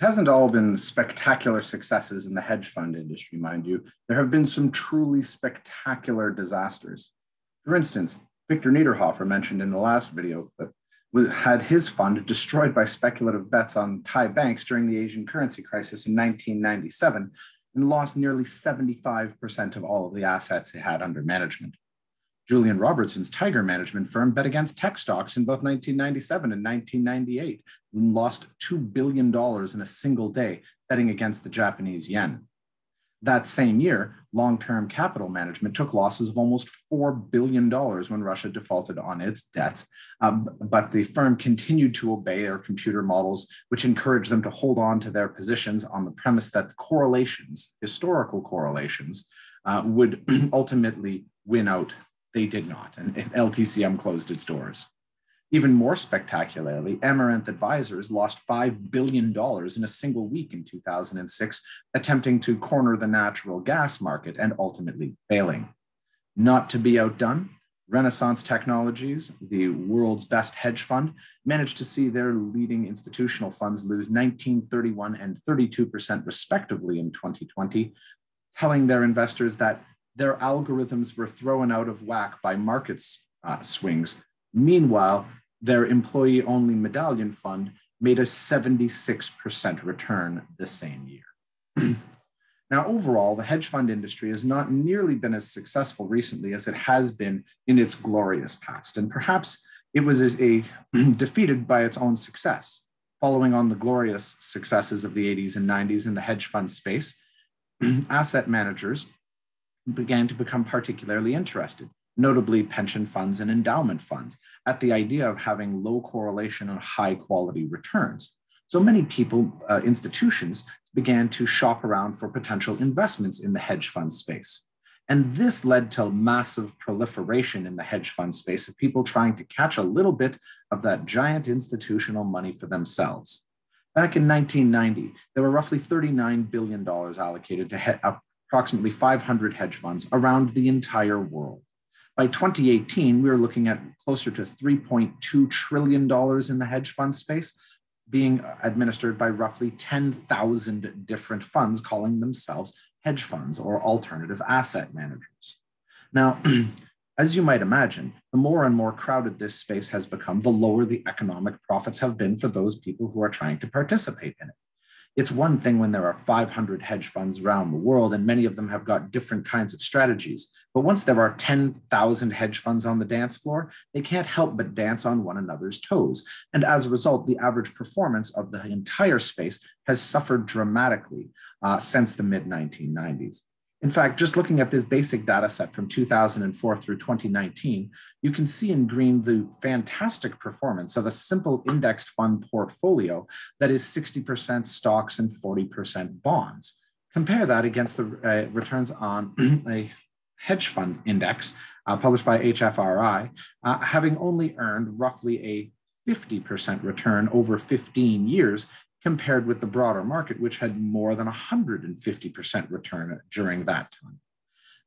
It hasn't all been spectacular successes in the hedge fund industry, mind you. There have been some truly spectacular disasters. For instance, Victor Niederhoffer mentioned in the last video clip had his fund destroyed by speculative bets on Thai banks during the Asian currency crisis in 1997 and lost nearly 75% of all of the assets it had under management. Julian Robertson's Tiger management firm bet against tech stocks in both 1997 and 1998 and lost $2 billion in a single day betting against the Japanese yen. That same year, long term capital management took losses of almost $4 billion when Russia defaulted on its debts. Um, but the firm continued to obey their computer models, which encouraged them to hold on to their positions on the premise that the correlations, historical correlations, uh, would ultimately win out they did not, and LTCM closed its doors. Even more spectacularly, Amaranth Advisors lost $5 billion in a single week in 2006, attempting to corner the natural gas market and ultimately failing. Not to be outdone, Renaissance Technologies, the world's best hedge fund, managed to see their leading institutional funds lose 19, 31, and 32% respectively in 2020, telling their investors that their algorithms were thrown out of whack by market uh, swings. Meanwhile, their employee only medallion fund made a 76% return the same year. now, overall, the hedge fund industry has not nearly been as successful recently as it has been in its glorious past. And perhaps it was a, a defeated by its own success. Following on the glorious successes of the 80s and 90s in the hedge fund space, asset managers began to become particularly interested, notably pension funds and endowment funds, at the idea of having low correlation and high quality returns. So many people, uh, institutions, began to shop around for potential investments in the hedge fund space. And this led to massive proliferation in the hedge fund space of people trying to catch a little bit of that giant institutional money for themselves. Back in 1990, there were roughly $39 billion allocated to approximately 500 hedge funds around the entire world. By 2018, we are looking at closer to $3.2 trillion in the hedge fund space, being administered by roughly 10,000 different funds calling themselves hedge funds or alternative asset managers. Now, as you might imagine, the more and more crowded this space has become, the lower the economic profits have been for those people who are trying to participate in it it's one thing when there are 500 hedge funds around the world and many of them have got different kinds of strategies. But once there are 10,000 hedge funds on the dance floor, they can't help but dance on one another's toes. And as a result, the average performance of the entire space has suffered dramatically uh, since the mid 1990s. In fact, just looking at this basic data set from 2004 through 2019, you can see in green the fantastic performance of a simple indexed fund portfolio that is 60% stocks and 40% bonds. Compare that against the uh, returns on a hedge fund index uh, published by HFRI, uh, having only earned roughly a 50% return over 15 years compared with the broader market, which had more than 150% return during that time.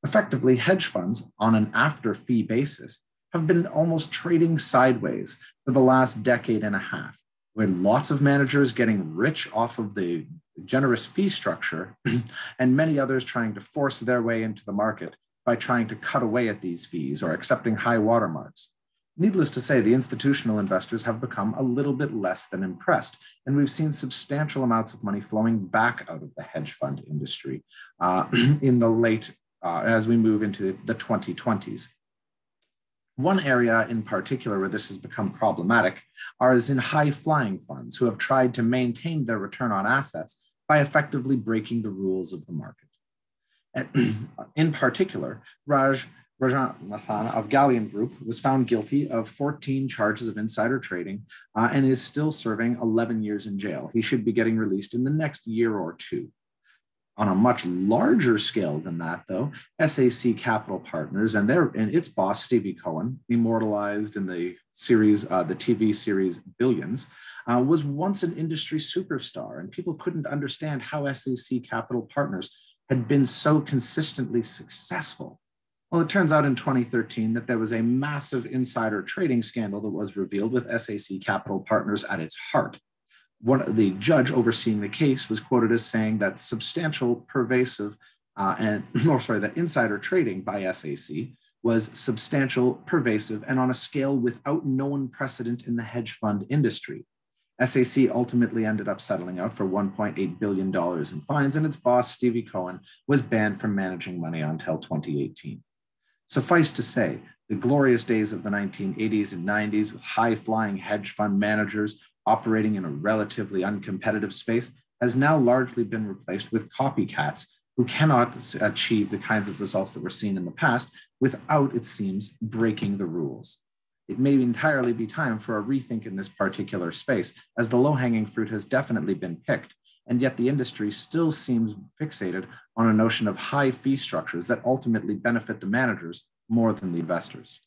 Effectively, hedge funds on an after fee basis have been almost trading sideways for the last decade and a half, with lots of managers getting rich off of the generous fee structure and many others trying to force their way into the market by trying to cut away at these fees or accepting high watermarks. Needless to say, the institutional investors have become a little bit less than impressed, and we've seen substantial amounts of money flowing back out of the hedge fund industry uh, in the late, uh, as we move into the 2020s. One area in particular where this has become problematic are as in high flying funds who have tried to maintain their return on assets by effectively breaking the rules of the market. in particular, Raj Rajaratnam of Galleon Group was found guilty of 14 charges of insider trading uh, and is still serving 11 years in jail. He should be getting released in the next year or two. On a much larger scale than that, though, SAC Capital Partners and their and its boss Stevie Cohen, immortalized in the series, uh, the TV series Billions, uh, was once an industry superstar, and people couldn't understand how SAC Capital Partners had been so consistently successful well, it turns out in 2013 that there was a massive insider trading scandal that was revealed with SAC Capital Partners at its heart. What the judge overseeing the case was quoted as saying that substantial, pervasive, uh, and or sorry, that insider trading by SAC was substantial, pervasive, and on a scale without known precedent in the hedge fund industry. SAC ultimately ended up settling out for $1.8 billion in fines, and its boss, Stevie Cohen, was banned from managing money until 2018. Suffice to say, the glorious days of the 1980s and 90s with high flying hedge fund managers operating in a relatively uncompetitive space has now largely been replaced with copycats who cannot achieve the kinds of results that were seen in the past without, it seems, breaking the rules. It may entirely be time for a rethink in this particular space, as the low hanging fruit has definitely been picked, and yet the industry still seems fixated on a notion of high fee structures that ultimately benefit the managers more than the investors.